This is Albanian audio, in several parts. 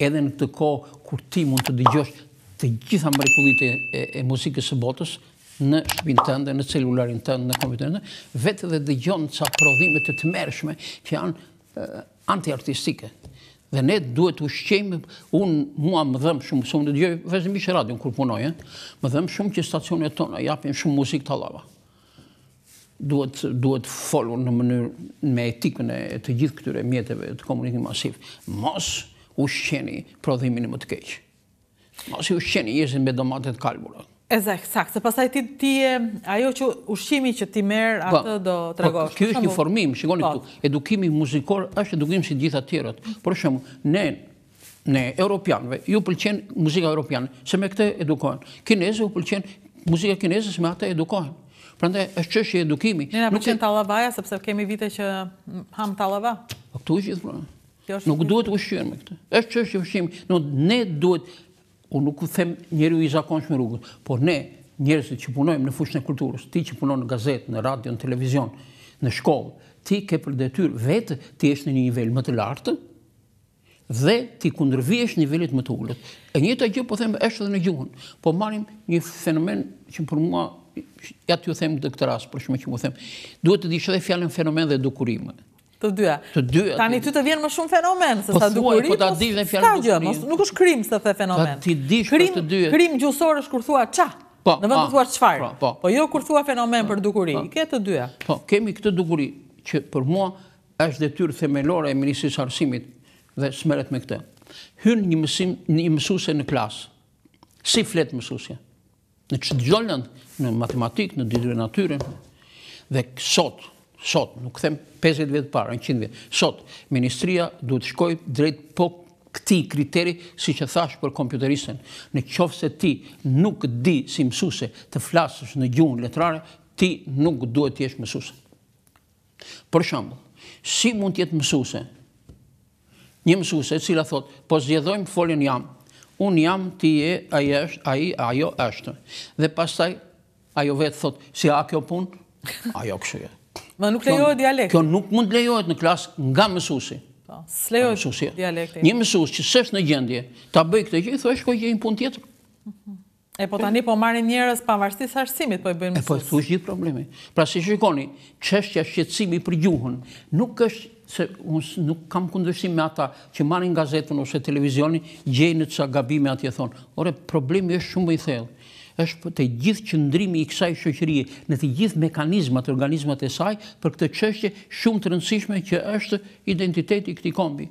Edhe në këtë kohë kur ti mund të dëgjosh të gjitha mrekullitë e muzikës së botës në shtëpinë tënde, në celularin tënd, në kompjuterin tënd, vetë edhe dëgjon ca prodhime të tmerrshme që janë antiartistike. Dhe ne duhet të ushqejmë, unë mua më dhemb shumë, se unë dëgjoj vazhdimisht radion kur punoj, më dhemb shumë që stacionet tona japin shumë muzikë tallava. Duhet, duhet folur në mënyrë me etikën e të gjithë këtyre mjeteve të komunikimit masiv. Mos ushqeni prodhimin më të keq. Mos i ushqeni njerëzit me domate të kalbura. Ekzakt, saktë, se pasaj ti, ti e, ajo që ushqimi që ti merr, po, atë do të tregosh. Po, kjo është një formim, shikoni po. këtu, edukimi muzikor është edukim si të gjitha të tjerat. Por shumë, ne Ne, europianëve u pëlqen muzika europiane, se me këtë edukohen. Kinezëve u pëlqen muzika kineze, se me atë edukohen. Prandaj është çështje edukimi. Ne na pëlqen tallavaja sepse kemi vite që hamë tallava. Po këtu është gjithmonë. Nuk duhet ushqyer me këtë. Është çështje ushqimi. Do ne duhet unë nuk them njeriu i zakonshëm i rrugës, por ne njerëzit që punojmë në fushën e kulturës, ti që punon në gazetë, në radio, në televizion, në shkollë, ti ke për detyrë vetë të jesh në një nivel më të lartë, dhe t'i kundërvihesh nivelit më të ulët. E njëta gjë po them është edhe në gjuhën. Po marrim një fenomen që për mua ja t'ju them në këtë rast, për shumë që mu them. Duhet të dish edhe fjalën fenomen dhe dukurinë. Të dyja. Të dyja. Tani ty të vjen më shumë fenomen sesa dukuri. Po ta dish fjalën dukuri. Mos nuk është krim se the fenomen. Pra t'i dish për të dyja. Krim gjuhësor është kur thua ça. Po, në vend të thuash çfarë. Po, po jo kur thua fenomen për dukuri. Ke të dyja. Po, kemi këtë dukuri që për mua Është detyrë themelore e Ministrisë së Arsimit dhe s'merret me këtë. Hyn një mësim, një mësuese në klasë. Si flet mësuesja? Në çdo lëndë, në matematikë, në dituri natyre. Dhe sot, sot, nuk them 50 vjet para, 100 vjet. Sot ministria duhet të shkojë drejt po këtij kriteri, siç e thashë për kompjuteristen. Në qoftë se ti nuk di si mësuese të flasësh në gjuhën letrare, ti nuk duhet të jesh mësuese. Për shembull, si mund të jetë mësuese? Një mësuese e cila thotë, po zgjedhojmë foljen jam. Unë jam, ti je, ai është, ai, ajo është. Dhe pastaj ajo vetë thotë, si a kjo punë? Ajo kështu je. Pra nuk lejohet dialekt. Kjo nuk mund të lejohet në klasë nga mësuesi. Po, s'lejohet dialekti. Një mësues që s'është në gjendje ta bëjë këtë gjë, thuaj shko gjej një punë tjetër. Mhm. E po tani po marrin njerëz pavarësisht arsimit po i bëjnë mësues. E po këtu është gjithë problemi. Pra si shikoni, çështja shqetësimi për gjuhën nuk është se unë nuk kam kundërshtim me ata që marrin gazetën ose televizionin, gjejnë ca gabime atje thonë. Ore, problemi është shumë i thellë. Është te gjithë qëndrimi i kësaj shoqërie në të gjithë mekanizmat, organizmat e saj për këtë çështje shumë të rëndësishme që është identiteti i këtij kombi.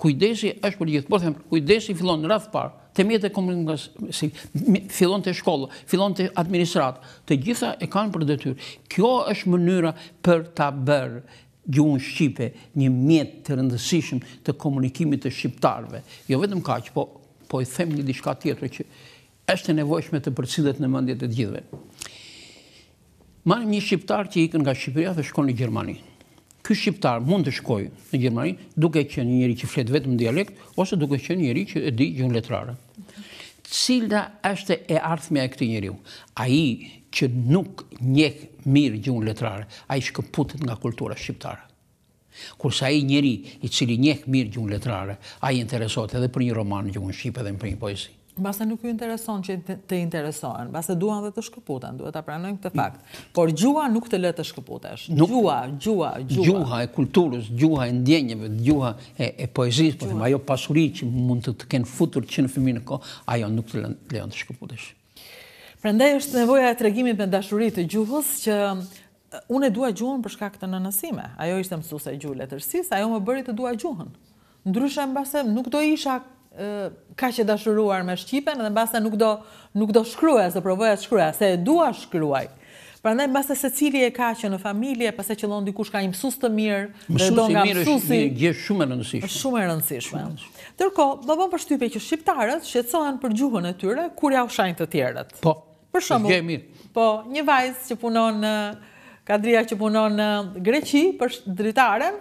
Kujdesi është për të gjithë. Por them, kujdesi fillon në radhë të parë, te mjetet e komunikimit, fillon te shkolla, fillon te administrata. Të gjitha e kanë për detyrë. Kjo është mënyra për ta bërë gjuhën shqipe një mjet të rëndësishëm të komunikimit të shqiptarëve. Jo vetëm kaq, po po i them një diçka tjetër që Është e nevojshme të përcillet në mendjet e të gjithëve. Marrim një shqiptar që ikën nga Shqipëria dhe shkon në Gjermani. Ky shqiptar mund të shkojë në Gjermani duke qenë një njeri që flet vetëm dialekt ose duke qenë njeri që e di gjuhën letrare. Cila është e ardhmja e këtij njeriu? Ai që nuk njeh mirë gjuhën letrare, ai shkëputet nga kultura shqiptare. Kurse ai njeri, i cili njeh mirë gjuhën letrare, ai interesohet edhe për një roman në gjuhën shqipe dhe për një poezi. Mbase nuk u intereson që të interesohen, mbase duan dhe të shkëputen, duhet ta pranojmë këtë fakt. Por gjuha nuk të lë të shkëputesh. Gjuha, gjuha, gjuha. Gjuha e kulturës, gjuha e ndjenjave, gjuha e poezisë, po them ajo pasuri që mund të të kenë futur që në fëmijëri në kohë, ajo nuk të lejon të shkëputesh. Prandaj është nevoja e tregimit me dashuri të gjuhës që unë e dua gjuhën për shkak të nënës sime. Ajo ishte mësuese gjuhë-letërsisë, ajo më bëri të dua gjuhën. Ndryshe mbase nuk do isha kaq e dashuruar me shqipen dhe mbase nuk do nuk do shkruaja, se provoja të shkruaja, se e dua, shkruaj. Prandaj mbase secili e ka që në familje, pastaj qëllon dikush ka një mësues të mirë, dhe e do nga mësuesi. Mësuesi i mirë është një gjë shumë e rëndësishme. Është shumë e rëndësishme. Ndërkohë, më bën përshtypje që shqiptarët shqetësohen për gjuhën e tyre kur ia u shajnë të tjerët. Po. Për shembull, po, një vajzë që punon në Kadria që punon në Greqi për Dritaren,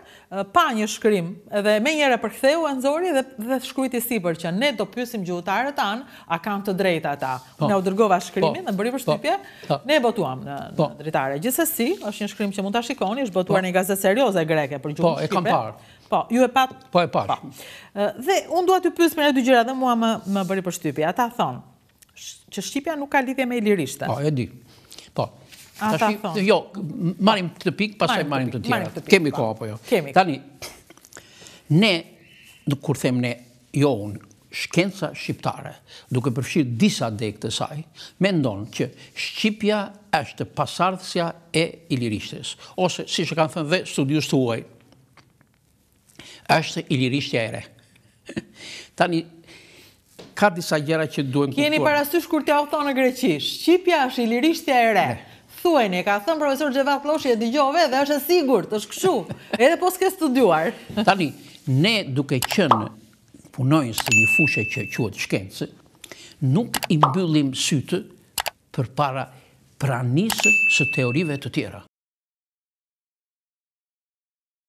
pa një shkrim dhe menjëherë e përktheu e nxori dhe dhe shkrujti sipër që ne do pyesim gjuhëtarët tanë a kanë të drejtë ata. Po. Unë u dërgova po. shkrimin dhe më bëri përshtypje. Po. Ne e botuam në, në Dritare. Gjithsesi, është një shkrim që mund ta shikoni, është botuar në një gazetë serioze greke për gjuhën shqipe. Po, e kam parë. Po, ju e patë? Po e kam parë. Dhe unë dua t'ju pyes për dy gjëra dhe mua më më bëri përshtypje. Ata thonë, Që Shqipja nuk ka lidhje me ilirishten. Po, e di. Po. Ata thonë. Jo, marrim këtë pikë, pastaj marrim të tjera. Kemi kohë, apo jo? Kemi. Tani, ne, kur them ne, jo unë, shkenca shqiptare, duke përfshirë disa degë të saj, mendon që Shqipja është pasardhësja e ilirishtes. Ose, siç e kanë thënë dhe studiues të huaj, Është ilirishtja e re. Tani, ka disa gjëra që duhen kuptuar. Kini parasysh kur t'jua thonë në Greqi, Shqipja është ilirishtja e re. Thuajini, e ka thënë profesor Xhevat Lloshi, e dëgjove dhe është e sigurt, është kështu, edhe po s'ke studiuar. Tani, ne duke qenë punonjës të një fushe që quhet shkencë, nuk i mbyllim sytë përpara pranisë së teorive të tjera.